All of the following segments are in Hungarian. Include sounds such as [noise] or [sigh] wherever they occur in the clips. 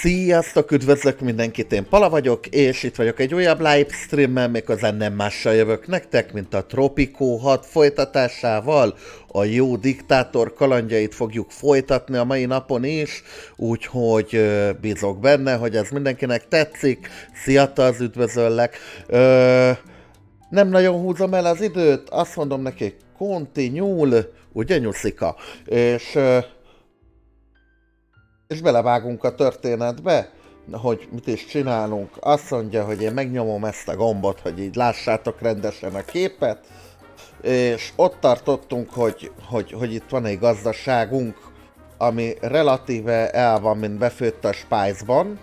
Sziasztok, üdvözlök mindenkit, én Pala vagyok, és itt vagyok egy újabb livestreammel, méghozzá nem mással jövök nektek, mint a Tropico 6 folytatásával. A jó diktátor kalandjait fogjuk folytatni a mai napon is, úgyhogy bízok benne, hogy ez mindenkinek tetszik. Szia, az üdvözöllek. Ö, nem nagyon húzom el az időt, azt mondom neki, continue, ugye nyuszika? És... Ö, és belevágunk a történetbe, hogy mit is csinálunk. Azt mondja, hogy én megnyomom ezt a gombot, hogy így lássátok rendesen a képet, és ott tartottunk, hogy, hogy, hogy itt van egy gazdaságunk, ami relatíve el van, mint befőtt a Spice-ban,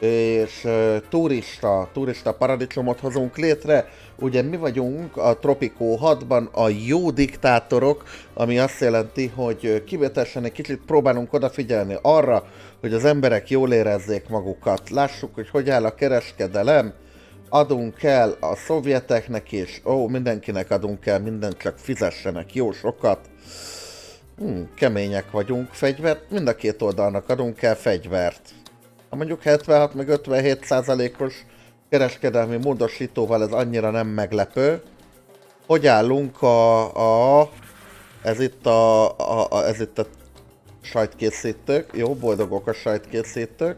és turista, turista paradicsomot hozunk létre. Ugye mi vagyunk a Tropico 6-ban a jó diktátorok, ami azt jelenti, hogy kivételesen egy kicsit próbálunk odafigyelni arra, hogy az emberek jól érezzék magukat. Lássuk, hogy hogy áll a kereskedelem, adunk el a szovjeteknek is, ó, mindenkinek adunk el, mindent csak fizessenek jó sokat. Hmm, kemények vagyunk, fegyvert, mind a két oldalnak adunk el fegyvert. Ha mondjuk 76 meg 57 százalékos kereskedelmi módosítóval ez annyira nem meglepő. Hogy állunk a... a ez itt a, a, a ez itt a sajtkészítők. Jó, boldogok a sajtkészítők.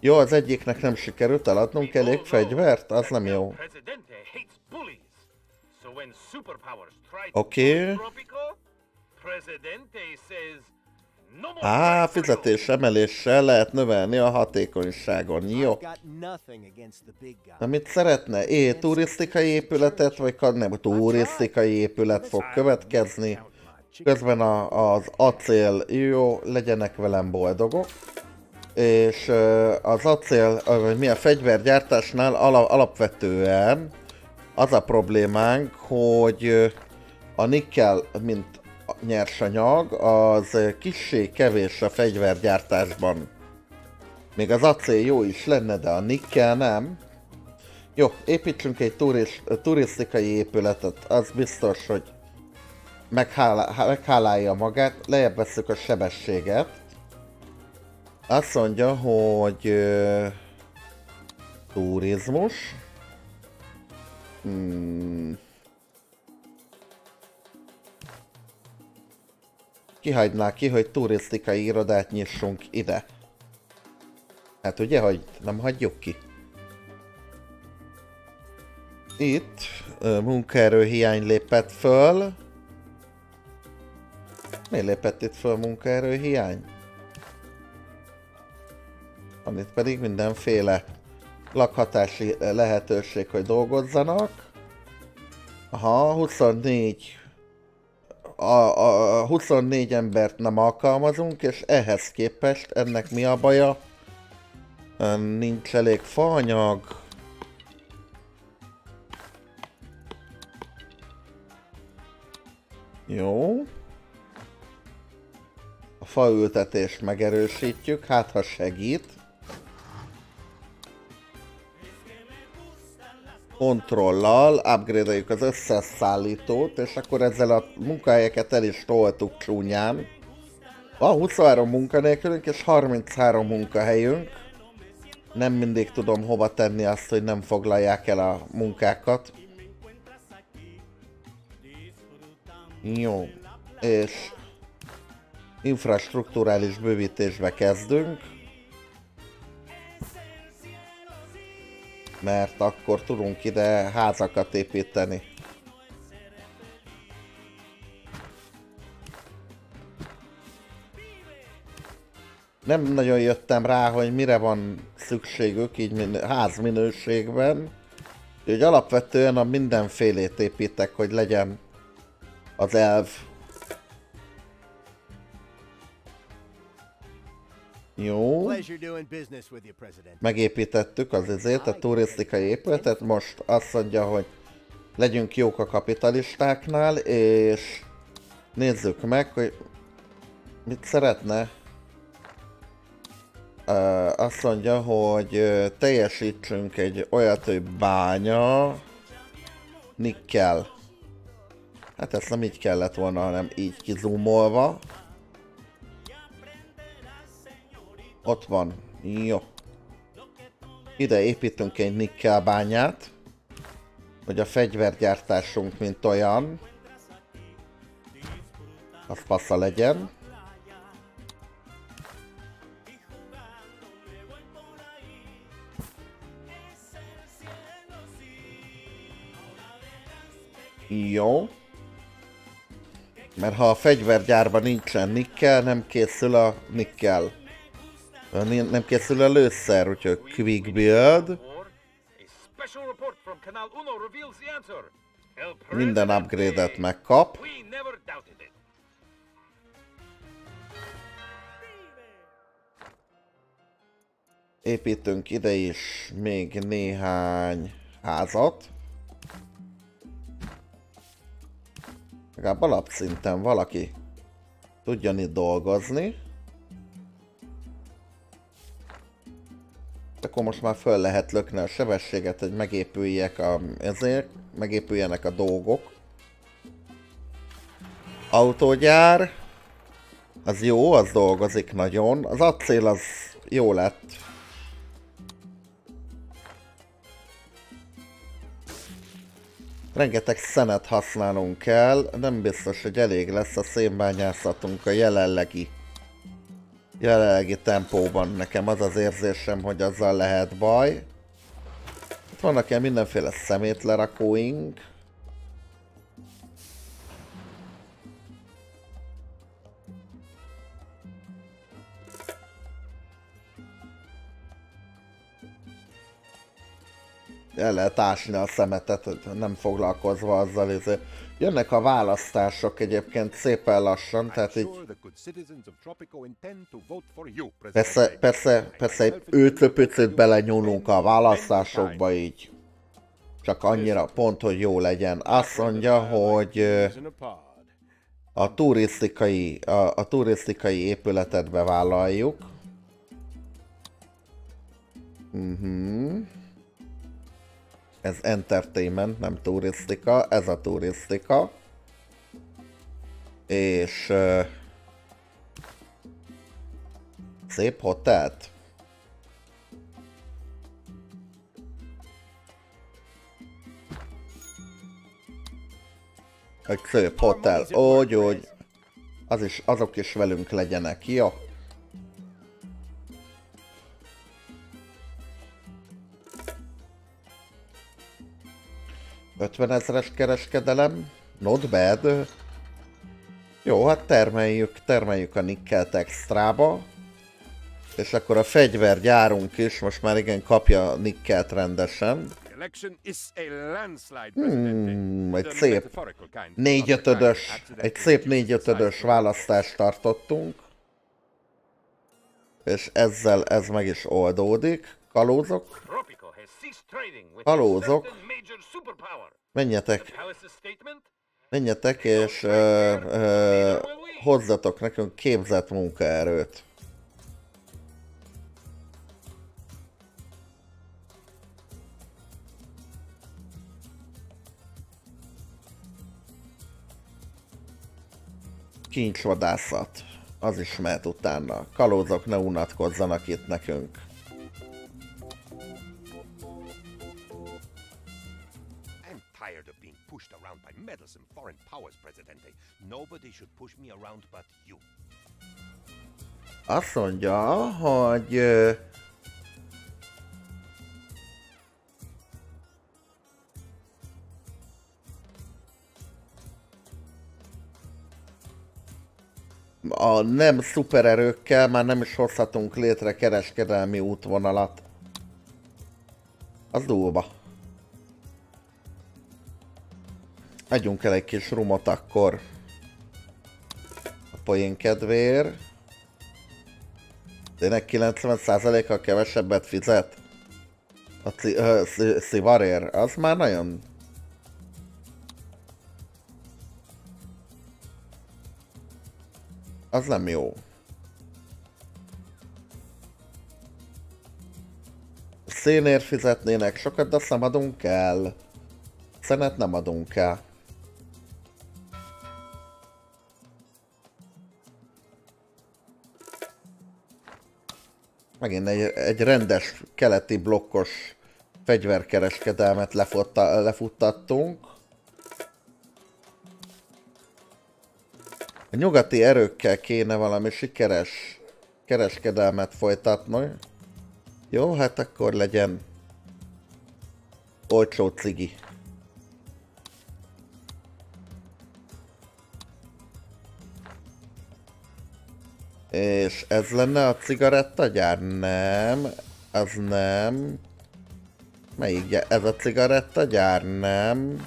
Jó, az egyiknek nem sikerült eladnunk elég fegyvert, az nem jó. Oké. Okay. Á, fizetés emeléssel lehet növelni a hatékonyságon, jó? Na mit szeretne? É, turisztikai épületet, vagy nem, turisztikai épület fog következni. Közben a, az acél, jó, legyenek velem boldogok. És az acél, vagy mi a fegyvergyártásnál alapvetően az a problémánk, hogy a nikkel, mint nyersanyag az kissé kevés a fegyvergyártásban. Még az acél jó is lenne, de a nikkel nem. Jó, építsünk egy turis, turisztikai épületet, az biztos, hogy meghálá, meghálálja magát, lejjebb veszük a sebességet. Azt mondja, hogy uh, turizmus. Hmm. Kihagynák ki, hogy turisztikai irodát nyissunk ide. Hát ugye, hogy nem hagyjuk ki. Itt munkaerő hiány lépett föl. Miért lépett itt föl munkaerő hiány? Van itt pedig mindenféle lakhatási lehetőség, hogy dolgozzanak. Aha, 24 a, a 24 embert nem alkalmazunk, és ehhez képest ennek mi a baja? Nincs elég faanyag. Jó. A faültetést megerősítjük, hát ha segít. Kontrollal upgrade az összes szállítót, és akkor ezzel a munkahelyeket el is toltuk csúnyán. Van 23 munkanélkülünk és 33 munkahelyünk. Nem mindig tudom hova tenni azt, hogy nem foglalják el a munkákat. Jó. És infrastruktúrális bővítésbe kezdünk. Mert akkor tudunk ide házakat építeni. Nem nagyon jöttem rá, hogy mire van szükségük így házminőségben. Úgyhogy alapvetően a mindenfélét építek, hogy legyen az elv Jó. Megépítettük az ezért a turisztikai épületet, most azt mondja, hogy legyünk jók a kapitalistáknál, és nézzük meg, hogy mit szeretne. Azt mondja, hogy teljesítsünk egy olyat, hogy bánya, nikkel. Hát ezt nem így kellett volna, hanem így kizumolva. Ott van. Jó. Ide építünk egy nikkelbányát, hogy a fegyvergyártásunk, mint olyan, az passza legyen. Jó. Mert ha a fegyvergyárban nincsen nikkel, nem készül a nikkel. Nem készül a lőszer, úgyhogy quick build. Minden upgrade-et megkap. Építünk ide is még néhány házat. Legalább alapszinten valaki tudjon itt dolgozni. Akkor most már föl lehet lökni a sebességet, hogy megépüljek a, ezért, megépüljenek a dolgok. Autógyár. Az jó, az dolgozik nagyon. Az acél az jó lett. Rengeteg szenet használunk kell, nem biztos, hogy elég lesz a szénbányászatunk a jelenlegi jelenlegi tempóban. Nekem az az érzésem, hogy azzal lehet baj. Itt vannak ilyen mindenféle szemétlerakóink. el lehet ásni a szemetet, nem foglalkozva azzal, izé. Jönnek a választások egyébként szépen lassan, tehát így... Persze, persze, persze egy őtlöpöcöt belenyúlunk a választásokba így. Csak annyira pont, hogy jó legyen. Azt mondja, hogy a turisztikai, a, a turisztikai épületet bevállaljuk. Mhm. Uh-huh. Ez entertainment, nem turisztika, ez a turisztika. És... Uh, szép hotelt. Egy szép hotel. Úgy, úgy. Az is, azok is velünk legyenek, jó? 50 ezeres kereskedelem. Not bad. Jó, hát termeljük, termeljük a nikkelt extrába. És akkor a fegyvergyárunk is most már igen kapja nikkelt rendesen. Hmm, egy szép négyötödös, egy szép négyötödös választást tartottunk. És ezzel ez meg is oldódik. Kalózok. Kalózok. Menjetek. Menjetek és uh, uh, hozzatok nekünk képzett munkaerőt. Kincsvadászat. Az is mehet utána. Kalózok ne unatkozzanak itt nekünk. Meddlesome foreign powers, Presidente. Nobody should push me around but you. Azt mondja, hogy... a nem szupererőkkel már nem is hozhatunk létre kereskedelmi útvonalat. Az durva. Adjunk el egy kis rumot akkor. A poén kedvéért. Tényleg 90%-kal kevesebbet fizet? A szivarér, az már nagyon... Az nem jó. Szénért fizetnének sokat, de azt nem adunk el. Szenet nem adunk el. Megint egy, egy rendes keleti blokkos fegyverkereskedelmet lefutta, lefuttattunk. A nyugati erőkkel kéne valami sikeres kereskedelmet folytatni. Jó, hát akkor legyen olcsó cigi. És ez lenne a cigarettagyár? Nem, az nem. Melyik gyár? Ez a cigarettagyár? Nem.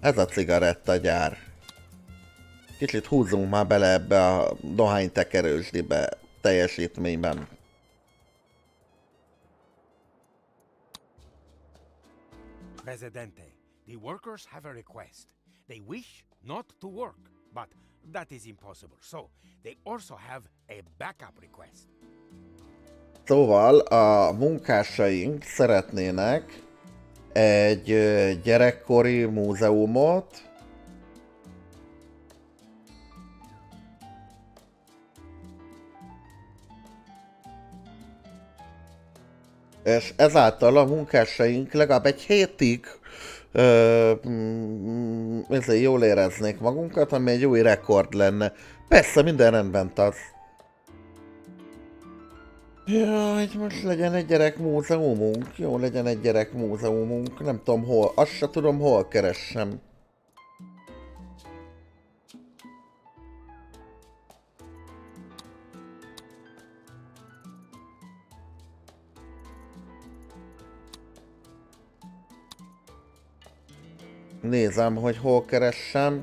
Ez a cigarettagyár. Kicsit húzzunk már bele ebbe a dohánytekerősdibe teljesítményben. Presidente, the workers have a request. They wish not to work, but that is impossible. So, they also have a backup request. Szóval a munkásaink szeretnének egy gyerekkori múzeumot, és ezáltal a munkásaink legalább egy hétig ö, mm, jól éreznék magunkat, ami egy új rekord lenne. Persze, minden rendben az. Jaj, most legyen egy gyerek múzeumunk. Jó, legyen egy gyerek múzeumunk. Nem tudom hol, azt se tudom hol keressem. Nézem, hogy hol keressem.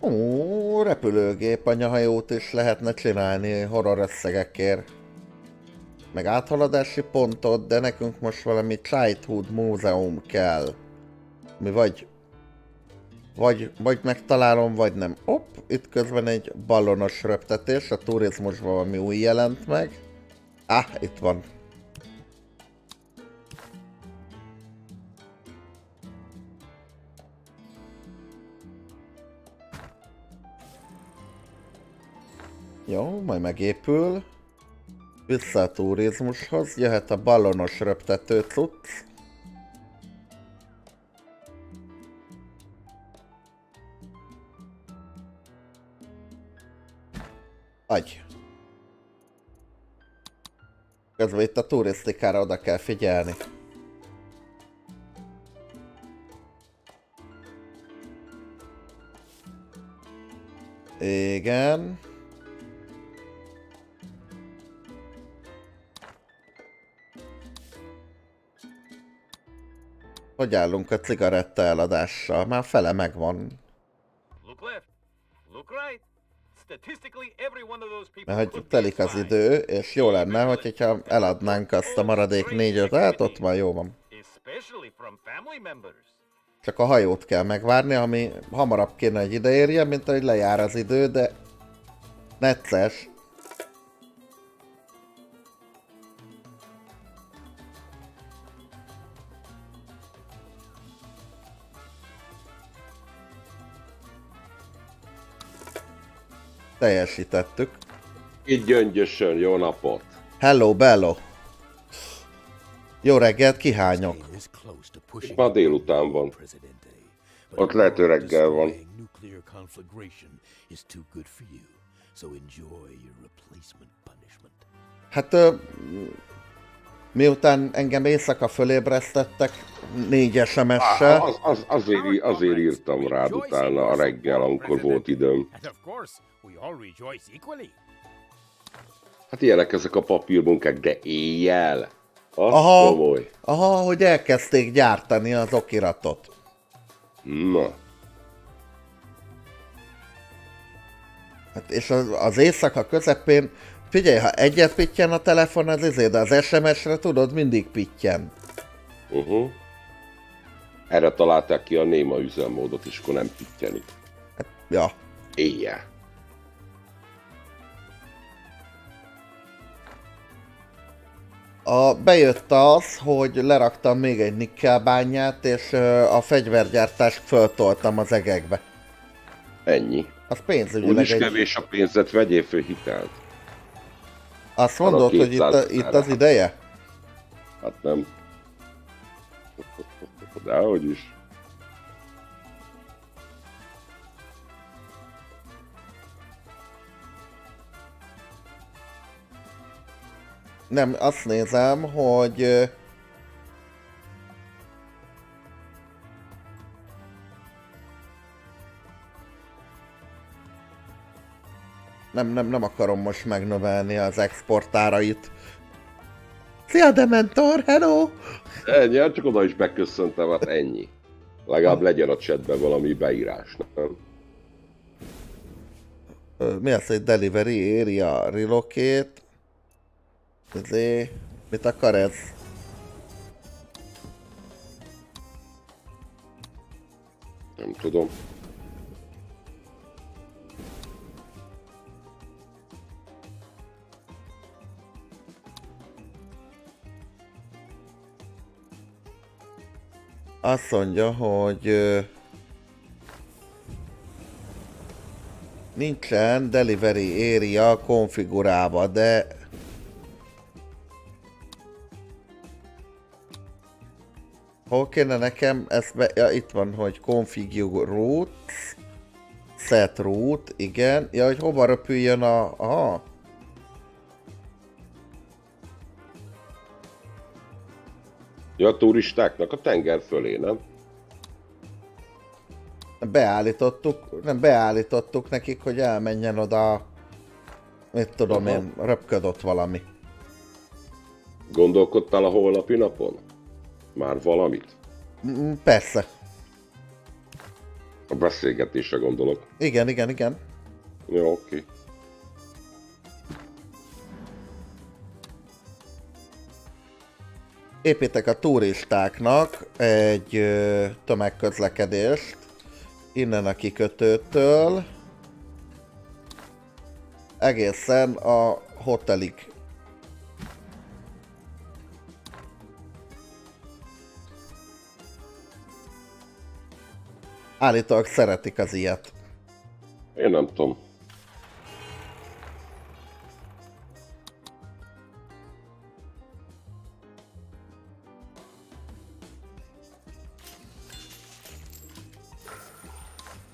Ó, repülőgép anyahajót is lehetne csinálni horror összegekért. Meg áthaladási pontot, de nekünk most valami Childhood Múzeum kell. Mi vagy... Vagy, vagy megtalálom, vagy nem. Hopp, itt közben egy ballonos röptetés, a turizmusban valami új jelent meg. Ah, itt van. Jó, majd megépül. Vissza a turizmushoz, jöhet a ballonos röptető cucc. Agy. Közben itt a turisztikára oda kell figyelni. Igen. Hogy állunk a cigaretta eladással? Már fele megvan. Mert hogy telik az idő, és jó lenne, hogy hogyha eladnánk azt a maradék négy hát ott már jó van. Csak a hajót kell megvárni, ami hamarabb kéne, hogy ideérjen, mint hogy lejár az idő, de necces. Teljesítettük. Így gyöngyösön, jó napot! Hello, Bello! Jó reggelt, kihányok? Ma délután van. Ott lehető reggel van. Hát, miután engem éjszaka fölébresztettek, négy SMS-sel. Az, az, azért, azért írtam rád utána a reggel, amikor volt időm. Hát ilyenek ezek a papírmunkák, de éjjel. Az aha, komoly. aha, hogy elkezdték gyártani az okiratot. Na. Hát és az, az éjszaka közepén, figyelj, ha egyet pittyen a telefon, az izé, de az SMS-re tudod, mindig pittyen. Uh-huh. Erre találták ki a néma üzemmódot, és akkor nem pittyenik. Hát, ja. Éjjel. A, bejött az, hogy leraktam még egy nikkelbányát, és a fegyvergyártást föltoltam az egekbe. Ennyi. Az pénzügyileg Úgyis egy... kevés a pénzet, vegyél föl hitelt. Azt mondod, hogy itt, a, itt az ideje? Hát nem. Dehogy is. Nem, azt nézem, hogy... Nem, nem, nem akarom most megnövelni az exportárait. Szia, Dementor, hello! Ennyi, hát csak oda is beköszöntem, hát ennyi. Legalább legyen a chatben valami beírás, nem? Mi az, hogy delivery area relocate? Zé, mit akar ez? Nem tudom. Azt mondja, hogy nincsen delivery area konfigurálva, de Hol kéne nekem ezt be... Ja, itt van, hogy configure route. Set route, igen. Ja, hogy hova röpüljön a... Aha. Ja, a turistáknak a tenger fölé, nem? Beállítottuk, nem beállítottuk nekik, hogy elmenjen oda, mit tudom Aha. én, röpködött valami. Gondolkodtál a holnapi napon? Már valamit? Mm, persze. A beszélgetésre gondolok. Igen, igen, igen. Jó, oké. Okay. építek a turistáknak egy ö, tömegközlekedést innen a kikötőtől egészen a hotelig. Állítólag szeretik az ilyet. Én nem tudom.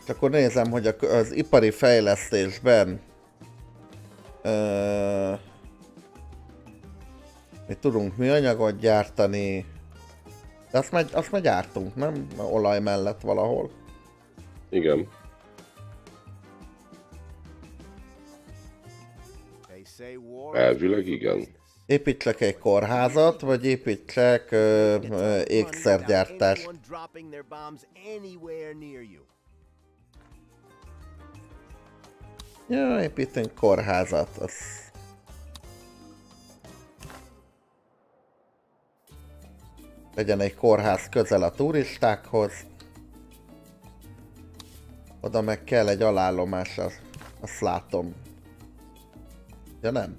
akkor nézem, hogy az ipari fejlesztésben uh, mi tudunk műanyagot gyártani, de azt már, azt már gyártunk, nem? Olaj mellett valahol. Igen. Elvileg igen. Építsek egy kórházat, vagy építsek uh, ékszergyártást? Ja, építünk kórházat, az... Legyen egy kórház közel a turistákhoz. Oda meg kell egy alállomás, azt, azt látom. Ja nem?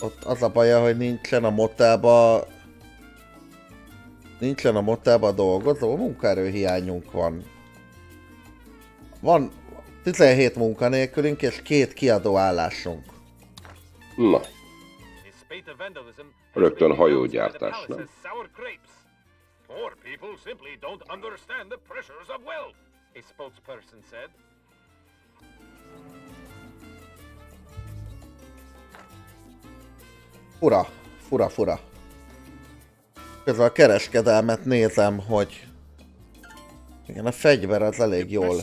Ott az a baja, hogy nincsen a motelba... Nincsen a motelba dolgozó, munkaerőhiányunk van. Van, 17 munkanélkülünk és két kiadóállásunk. Na. Rögtön hajógyártás, nem? A spokesperson said. Fura, fura, fura. Közben a kereskedelmet nézem, hogy igen, a fegyver az elég jól.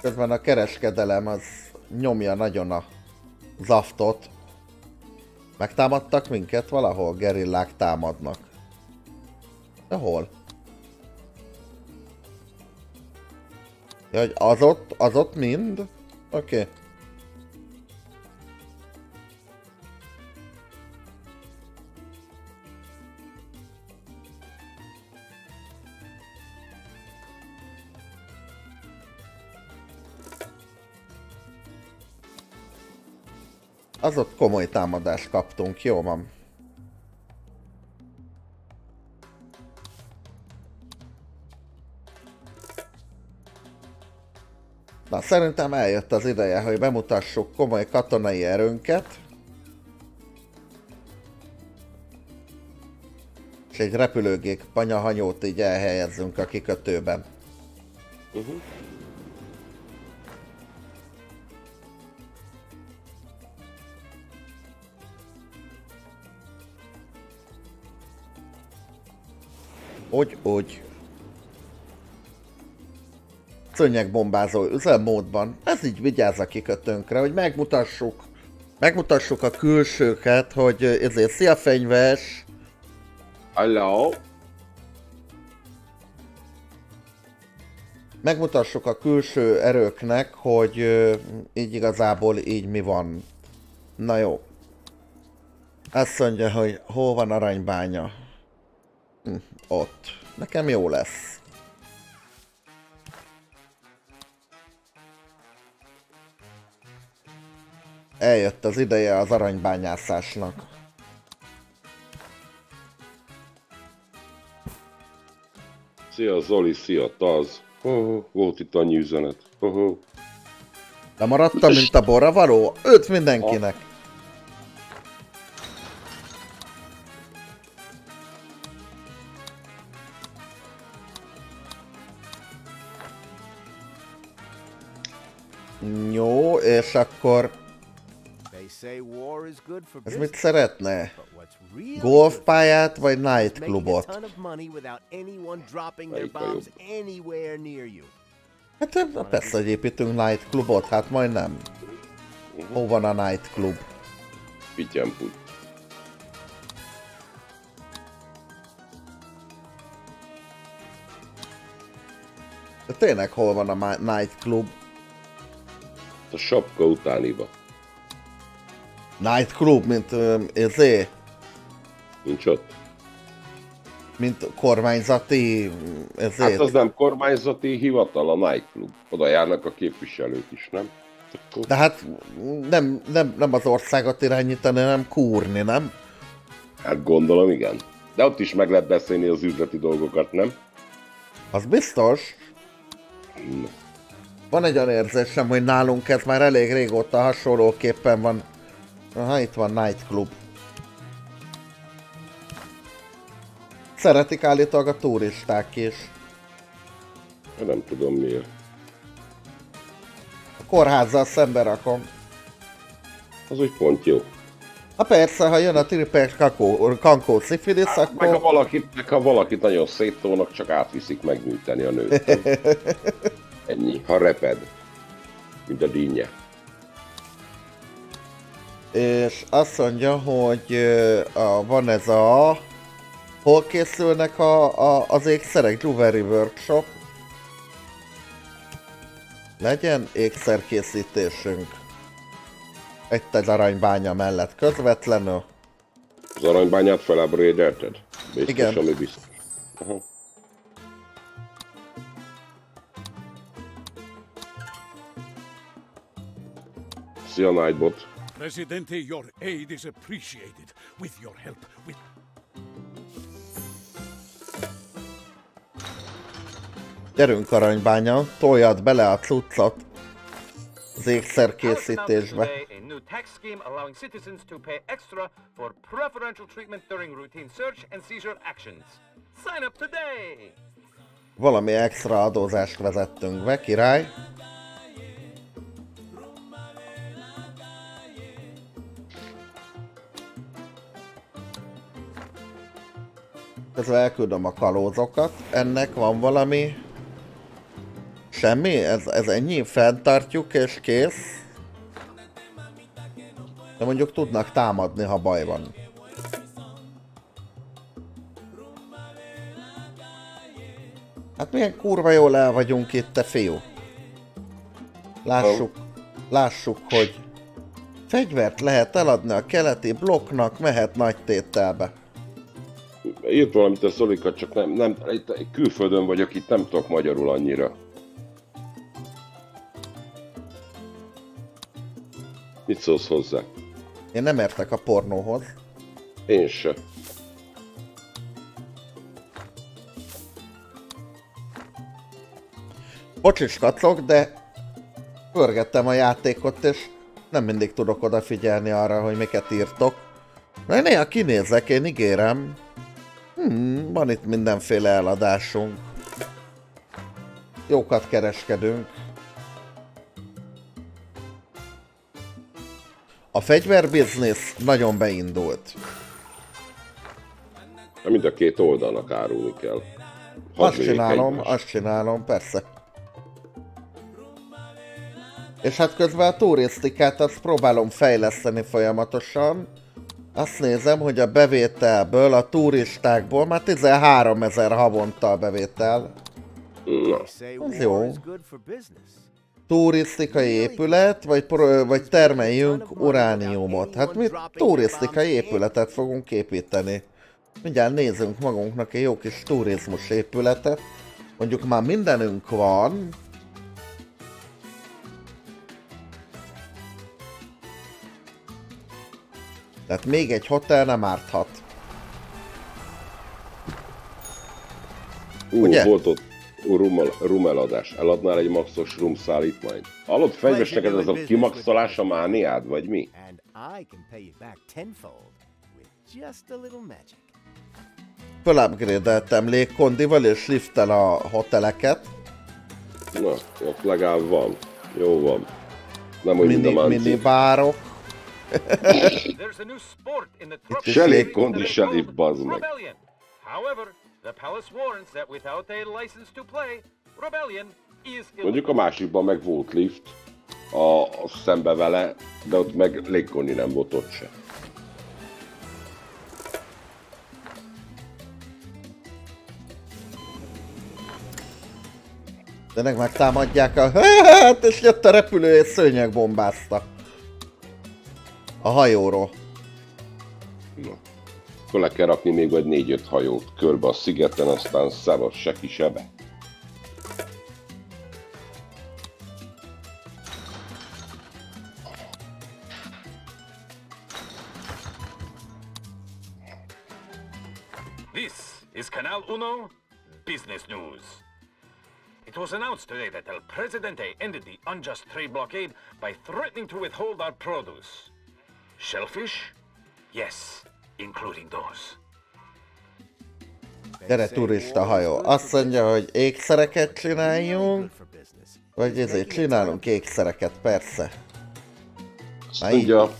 Közben a kereskedelem az nyomja nagyon a zaftot. Megtámadtak minket valahol? Gerillák támadnak. De hol? Ja, hogy az ott, az ott mind? Oké. Okay. Az ott komoly támadást kaptunk, jó van. Na, szerintem eljött az ideje, hogy bemutassuk komoly katonai erőnket. És egy repülőgép panyahanyót így elhelyezzünk a kikötőben. Uh-huh. Úgy, úgy. Szönyegbombázó üzemmódban. Ez így vigyáz a kikötőnkre, hogy megmutassuk. Megmutassuk a külsőket, hogy ezért szia fenyves. Hello. Megmutassuk a külső erőknek, hogy így igazából így mi van. Na jó. Azt mondja, hogy hol van aranybánya. Hm, ott. Nekem jó lesz. Eljött az ideje az aranybányászásnak. Szia Zoli, szia Taz. Oh, volt itt annyi üzenet. Oh, De maradtam, mint a borra való? Öt mindenkinek. És akkor... Ez mit szeretne? Golfpályát vagy nightclubot? Hát persze, hogy építünk nightclubot, hát majd nem. Hol van a nightclub? Pityemput. De tényleg hol van a nightclub? A sapka utániba. Nightclub, mint ezé? Nincs ott. Mint kormányzati... Ezért. Hát az nem kormányzati hivatal, a Nightclub. Oda járnak a képviselők is, nem? De hát nem, nem, nem az országot irányítani, nem kúrni, nem? Hát gondolom, igen. De ott is meg lehet beszélni az üzleti dolgokat, nem? Az biztos. Van egy olyan érzésem, hogy nálunk ez már elég régóta hasonlóképpen van. Aha, itt van Nightclub. Szeretik állítólag a turisták is. Nem tudom miért. A kórházzal szembe rakom. Az úgy pont jó. Ha persze, ha jön a tripper kankó, kankó szifilis, hát, akkor... Meg ha, valakit, meg ha valakit nagyon széttónak, csak átviszik megműteni a nőt. [laughs] Ennyi, ha reped. Mint a dinnye. És azt mondja, hogy a, van ez a Hol készülnek a, a, az ékszerek? Jewelry Workshop. Legyen ékszerkészítésünk. Egy az aranybánya mellett közvetlenül. Az aranybányát felupgrade-elted? Igen. ami biztos. Aha. Szia, Nightbot. Presidente, your aid is appreciated. With your help, with Gyerünk aranybánya, toljad bele a cuccot az ékszerkészítésbe. Valami extra adózást vezettünk be, király. Közben elküldöm a kalózokat. Ennek van valami Semmi? Ez, ez ennyi? Fenntartjuk és kész? De mondjuk tudnak támadni, ha baj van. Hát milyen kurva jól el vagyunk itt, te fiú. Lássuk, lássuk, hogy fegyvert lehet eladni a keleti blokknak, mehet nagy tételbe. Írt valamit a Szolika, csak nem, nem, itt külföldön vagyok, itt nem tudok magyarul annyira. Mit szólsz hozzá? Én nem értek a pornóhoz. Én se. Bocsis kacok, de pörgettem a játékot, és nem mindig tudok odafigyelni arra, hogy miket írtok. Mert néha kinézek, én ígérem. Hmm, van itt mindenféle eladásunk. Jókat kereskedünk. A fegyverbiznisz nagyon beindult. Mind a két oldalnak árulni kell. Azt csinálom, azt csinálom, persze. És hát közben a turisztikát azt próbálom fejleszteni folyamatosan. Azt nézem, hogy a bevételből, a turistákból már 13 ezer havonta a bevétel. Na. Ez jó. Turisztikai épület, vagy, vagy termeljünk urániumot. Hát mi turisztikai épületet fogunk építeni. Mindjárt nézzünk magunknak egy jó kis turizmus épületet. Mondjuk már mindenünk van, Tehát még egy hotel nem árthat. Ú, Ugye? volt ott rumel, rumeladás. Eladnál egy maxos rum szállítmányt. Hallod, fegyves neked ez a kimaxolás a mániád, vagy mi? Fölupgrade-eltem légkondival és lifttel a hoteleket. Na, ott legalább van. Jó van. Nem a Mini bárok. There's a new sport the Shelley Condi bazd meg. Mondjuk a másikban meg volt lift, a, a szembe vele, de ott meg légkonni nem volt ott se. De megtámadják a... [laughs] Hát, és jött a repülő és szőnyeg bombázta a hajóról. Na. Akkor le kell rakni még vagy négy-öt hajót körbe a szigeten, aztán szevasz se kisebe. This is Canal Uno Business News. It was announced today that El Presidente ended the unjust trade blockade by threatening to withhold our produce. Shellfish? Yes, including those. Gyere turista hajó. Azt mondja, hogy ékszereket csináljunk. Vagy ezért csinálunk ékszereket, persze. Azt mondja a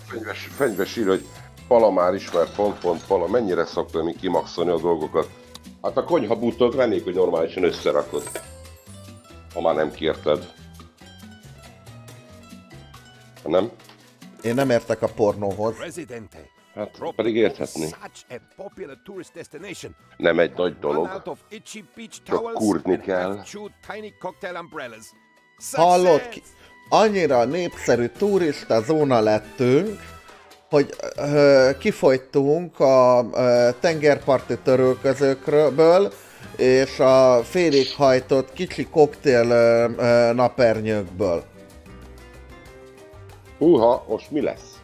fenyves ír, hogy Pala már ismer pont, pont, Pala, mennyire szokta mi kimaxolni a dolgokat. Hát a konyhabútot vennék, hogy normálisan összerakod. Ha már nem kérted. Ha nem? Én nem értek a pornóhoz. Hát pedig érthetni. Nem egy nagy dolog. Csak kurni kell. Hallott ki? Annyira népszerű turista zóna lettünk, hogy ö, kifogytunk a ö, tengerparti törölközőkből, és a félig hajtott kicsi koktél ö, ö, napernyőkből. Húha, most mi lesz?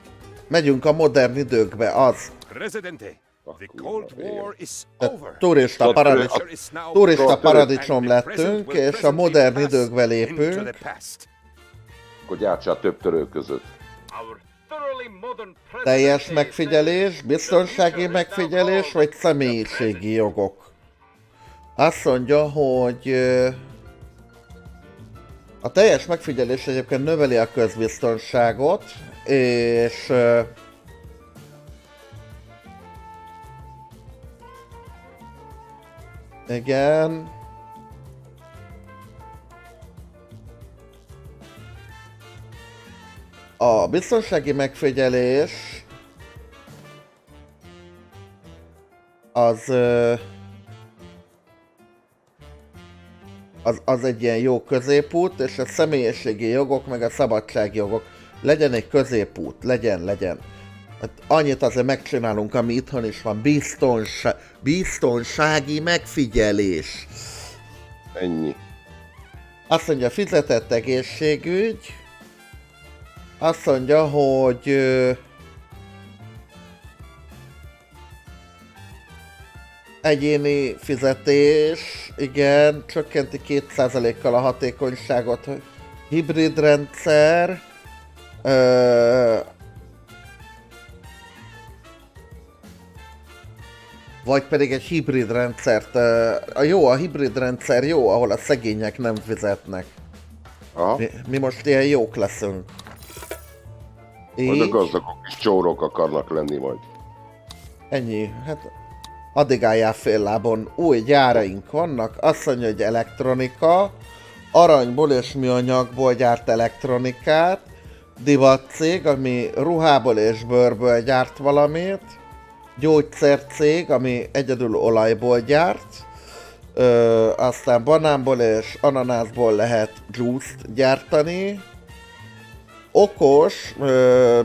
Megyünk a modern időkbe, az. Residente. The Cold War is over. Turista, paradicsom, turista paradicsom lettünk, és a modern időkbe lépünk. Akkor gyártsál több törő között. Teljes megfigyelés, biztonsági megfigyelés, vagy személyiségi jogok? Azt mondja, hogy a teljes megfigyelés egyébként növeli a közbiztonságot, és igen. A biztonsági megfigyelés az az, az egy ilyen jó középút, és a személyiségi jogok, meg a szabadságjogok. Legyen egy középút, legyen, legyen. Hát annyit azért megcsinálunk, ami itthon is van, biztonsa, biztonsági megfigyelés. Ennyi. Azt mondja, fizetett egészségügy. Azt mondja, hogy Egyéni fizetés, igen, csökkenti 2%-kal a hatékonyságot. Hibrid rendszer, ö, vagy pedig egy hibrid rendszert. A jó, a hibrid rendszer jó, ahol a szegények nem fizetnek. Aha. Mi, mi most ilyen jók leszünk. Így. a gazdagok is csórok akarnak lenni majd. Ennyi. Hát addig álljál fél lábon. Új gyáraink vannak. Azt mondja, hogy elektronika. Aranyból és műanyagból gyárt elektronikát. Divatcég, ami ruhából és bőrből gyárt valamit. Gyógyszercég, ami egyedül olajból gyárt. Ö, aztán banánból és ananászból lehet juice gyártani okos, ö,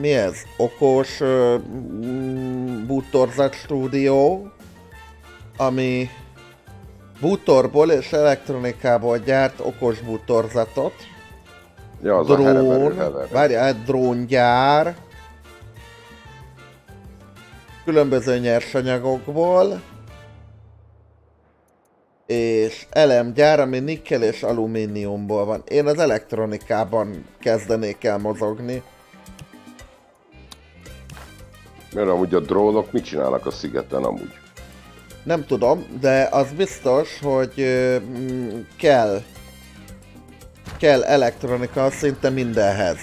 mi ez? Okos ö, bútorzat stúdió, ami bútorból és elektronikából gyárt okos bútorzatot. Ja, az Drón, a várjál, dróngyár, különböző nyersanyagokból, és elemgyár, ami nikkel és alumíniumból van. Én az elektronikában kezdenék el mozogni. Mert amúgy a drónok mit csinálnak a szigeten amúgy? Nem tudom, de az biztos, hogy mm, kell kell elektronika szinte mindenhez.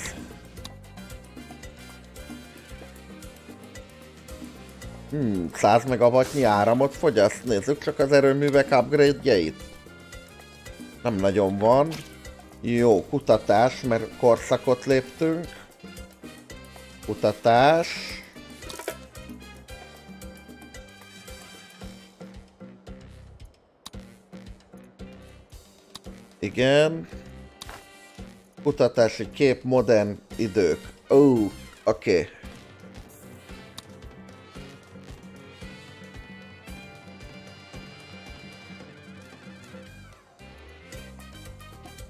Hmm, 100 megawattnyi áramot fogyaszt. Nézzük csak az erőművek upgrade-jeit. Nem nagyon van. Jó, kutatás, mert korszakot léptünk. Kutatás. Igen. Kutatási kép, modern idők. Ó, oké. Okay.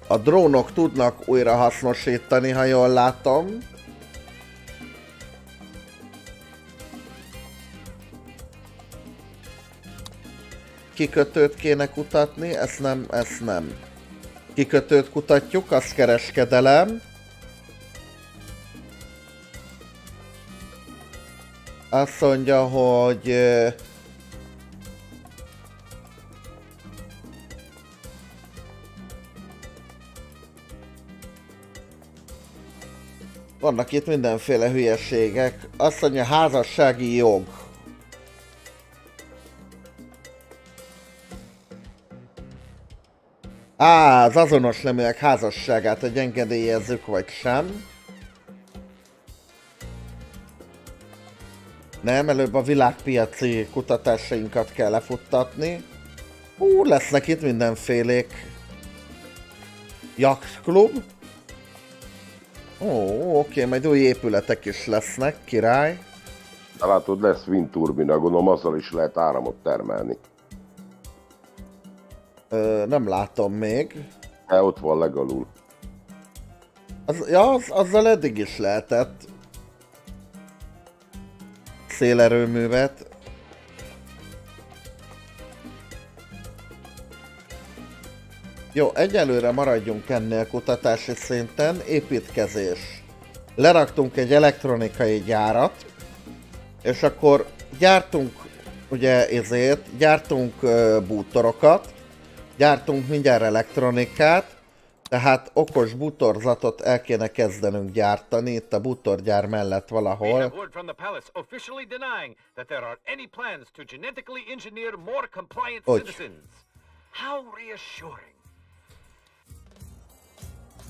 A drónok tudnak újra hasznosítani, ha jól látom. Kikötőt kéne kutatni, ezt nem, ezt nem. Kikötőt kutatjuk, az kereskedelem. Azt mondja, hogy Vannak itt mindenféle hülyeségek. Azt mondja, házassági jog. Á, az azonos neműek házasságát, hogy engedélyezzük vagy sem. Nem, előbb a világpiaci kutatásainkat kell lefuttatni. Ú, lesznek itt mindenfélék. Jachtklub. Ó, oké, majd új épületek is lesznek, király. De látod, lesz windturbina, gondolom azzal is lehet áramot termelni. Ö, nem látom még. E, ott van legalul. Az, ja, az, azzal eddig is lehetett. Szélerőművet. Jó, egyelőre maradjunk ennél kutatási szinten. Építkezés. Leraktunk egy elektronikai gyárat, és akkor gyártunk ugye ezért, gyártunk uh, bútorokat, gyártunk mindjárt elektronikát, tehát okos bútorzatot el kéne kezdenünk gyártani itt a bútorgyár mellett valahol. Hogy?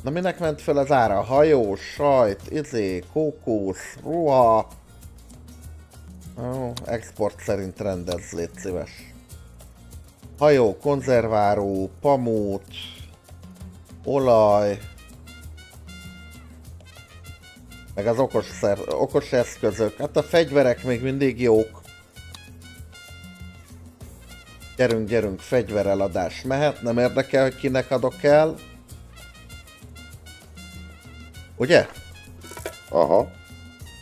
Na minek ment fel az ára? Hajó, sajt, izé, kókusz, ruha. Ó, export szerint rendez, légy szíves. Hajó, konzerváró, pamut, olaj. Meg az okos, szer, okos eszközök. Hát a fegyverek még mindig jók. Gyerünk, gyerünk, fegyvereladás mehet, nem érdekel, hogy kinek adok el. Ugye? Aha.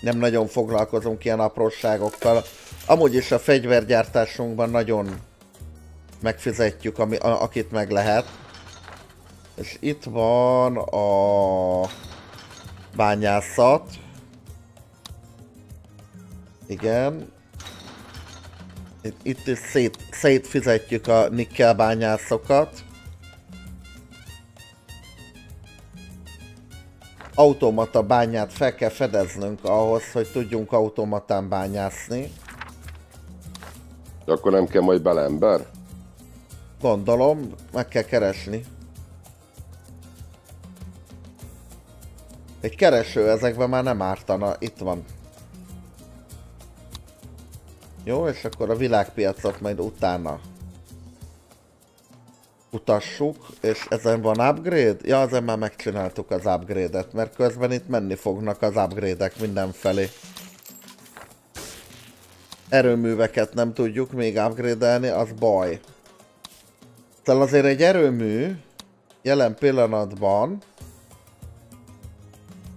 Nem nagyon foglalkozunk ilyen apróságokkal. Amúgy is a fegyvergyártásunkban nagyon megfizetjük, ami, a, akit meg lehet. És itt van a bányászat. Igen. Itt, itt is szét, szétfizetjük a nikkel bányászokat. Automata bányát fel kell fedeznünk ahhoz, hogy tudjunk automatán bányászni. De akkor nem kell majd bele ember? Gondolom, meg kell keresni. Egy kereső ezekben már nem ártana, itt van. Jó, és akkor a világpiacot majd utána utassuk, és ezen van upgrade? Ja, ezen már megcsináltuk az upgrade-et, mert közben itt menni fognak az upgrade-ek mindenfelé. Erőműveket nem tudjuk még upgrade-elni, az baj. Szóval azért egy erőmű jelen pillanatban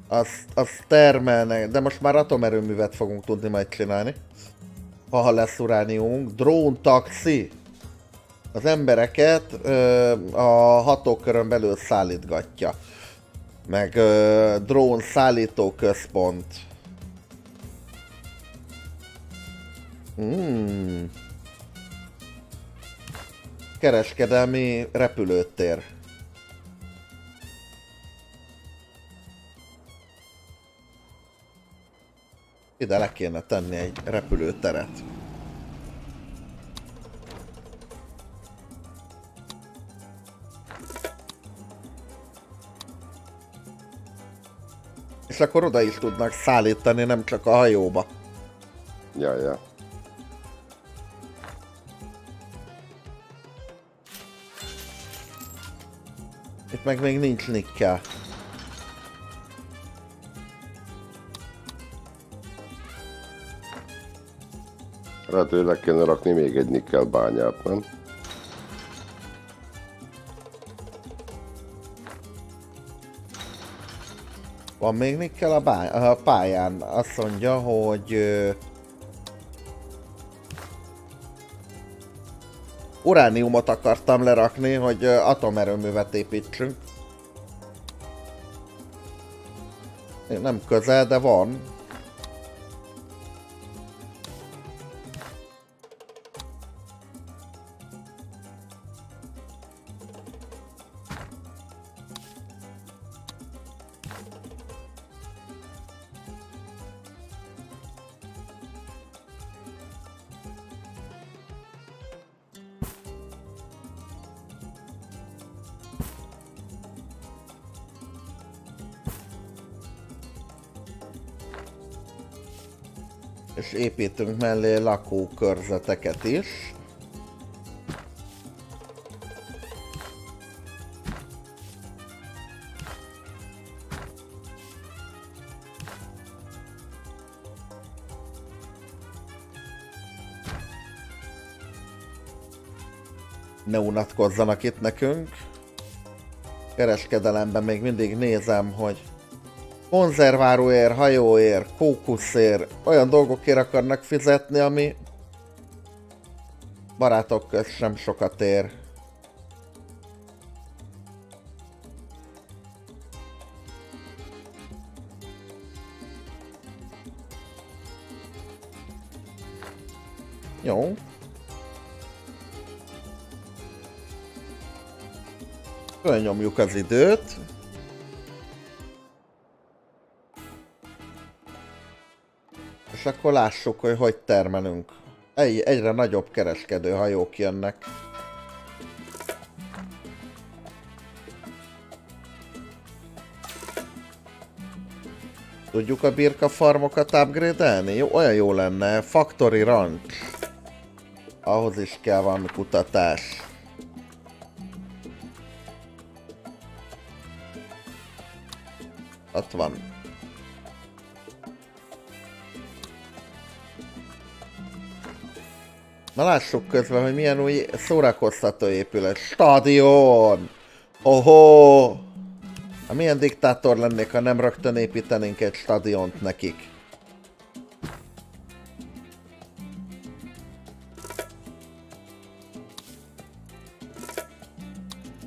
az, az termelne, de most már atomerőművet fogunk tudni majd csinálni. Ha lesz urániumunk. Drone taxi. Az embereket ö, a hatókörön belül szállítgatja. Meg ö, drón szállító központ. Hmm kereskedelmi repülőtér. Ide le kéne tenni egy repülőteret. És akkor oda is tudnak szállítani, nem csak a hajóba. Ja, ja. Itt meg még nincs nikkel. Lehet, hogy le kéne rakni még egy nikkel bányát, nem? Van még nikkel a, a pályán. Azt mondja, hogy urániumot akartam lerakni, hogy atomerőművet építsünk. Nem közel, de van. És építünk mellé lakókörzeteket is. Ne unatkozzanak itt nekünk. Kereskedelemben még mindig nézem, hogy konzerváróért, hajóért, kókuszért, olyan dolgokért akarnak fizetni, ami barátok közt sem sokat ér. Jó. Fölnyomjuk az időt. És akkor lássuk, hogy hogy termelünk. Egy, egyre nagyobb kereskedő hajók jönnek. Tudjuk a birka farmokat upgrade-elni? Jó, olyan jó lenne. Factory Ranch. Ahhoz is kell valami kutatás. Ott van. Na lássuk közben, hogy milyen új szórakoztató épület. Stadion! Oho! A milyen diktátor lennék, ha nem rögtön építenénk egy stadiont nekik?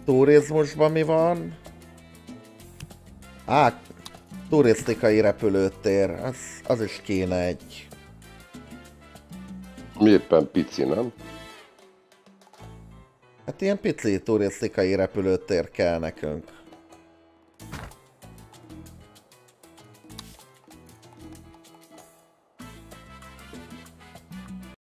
Turizmusban mi van? Á, turisztikai repülőtér. Az, az is kéne egy. Éppen pici, nem? Hát ilyen pici turisztikai repülőtér kell nekünk.